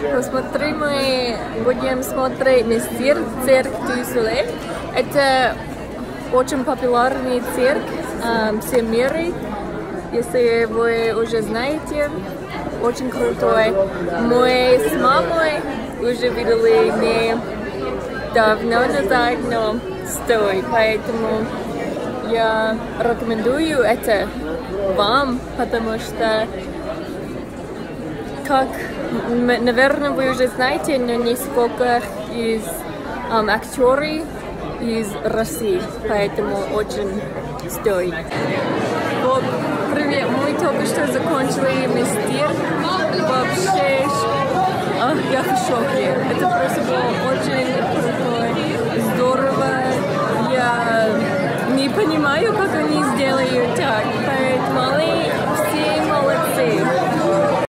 Посмотри, мы будем смотреть Мистер цирк Тюсуле. Это очень популярный цирк э, всем мире. Если вы уже знаете, очень крутой. Мы с мамой уже видели не давно назад, но стоит. Поэтому я рекомендую это вам, потому что, как, наверное, вы уже знаете, но несколько из um, актеры из России, поэтому очень стоит. Вот, привет, мы только что закончили мистер. Вообще, ах, я в шоке. Это просто было очень круто, здорово. Я не понимаю, как они сделают так.